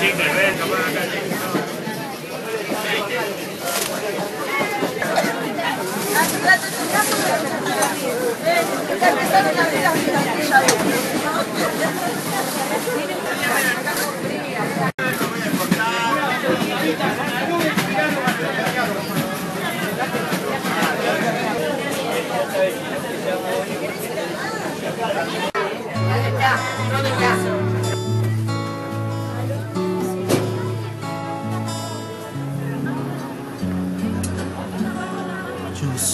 ahí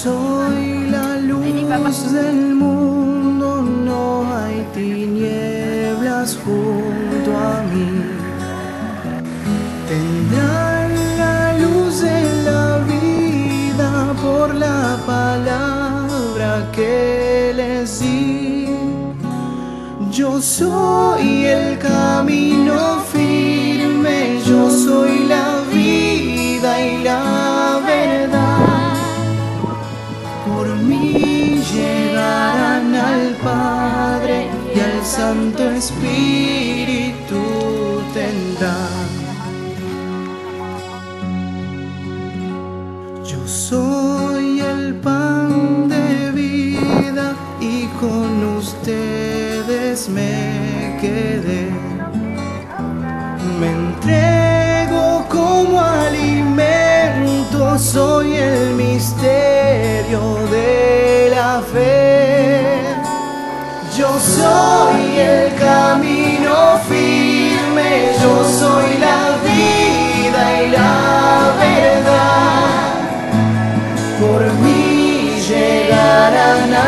soy la luz del mundo, no hay tinieblas junto a mí. Tendrán la luz de la vida por la palabra que les di. Yo soy el camino firme, yo soy Yo soy el pan de vida y con ustedes me quedé. Me entrego como alimento, soy el misterio de la fe. Yo soy el camino firme,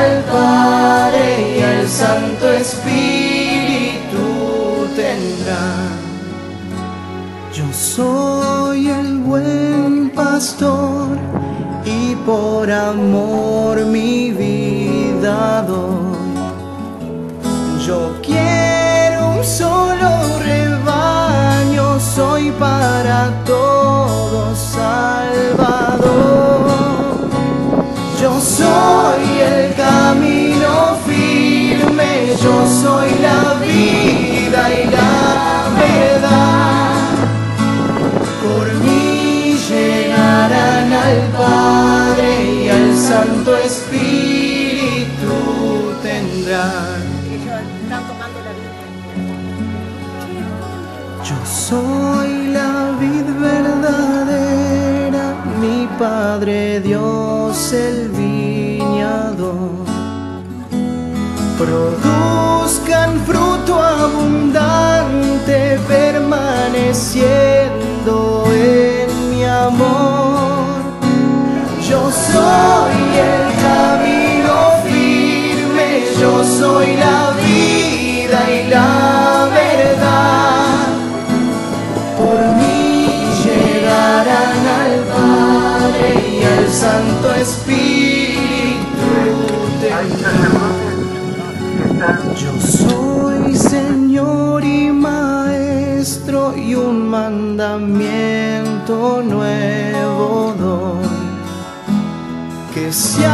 al Padre y al Santo Espíritu tendrán. Yo soy el buen pastor y por amor mi vida doy. Yo quiero un solo Santo Espíritu tendrán. Yo soy la vid verdadera, mi Padre Dios el viñador. Produzcan fruto abundante, permaneciendo Espíritu. Yo soy Señor y Maestro y un mandamiento nuevo doy. Que se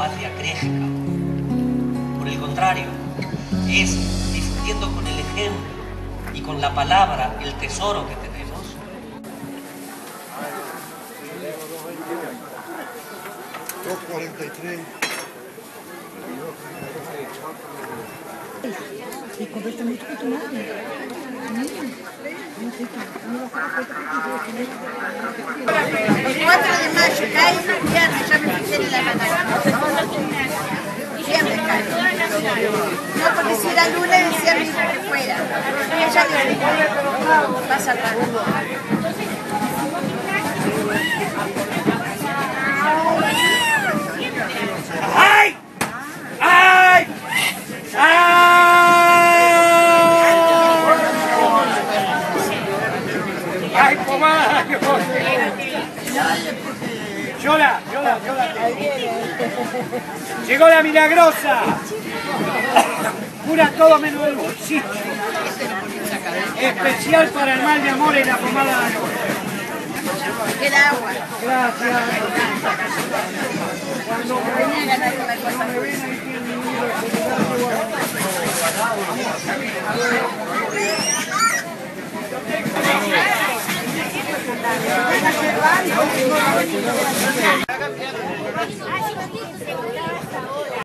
patria crezca. Por el contrario, es difundiendo con el ejemplo y con la palabra el tesoro que tenemos. El 4 de mayo cae un viernes, ya me fijé en la mano. No, porque si era lunes, decía mi que fuera. ya viene. Pasa atrás. ¡Ay! Yola, Yola, Yola. Llegó la milagrosa. Cura todo menos el bolsillo. Especial para el mal de amor y la pomada de amor. Queda agua. Gracias. Venía a ganar una Thank you.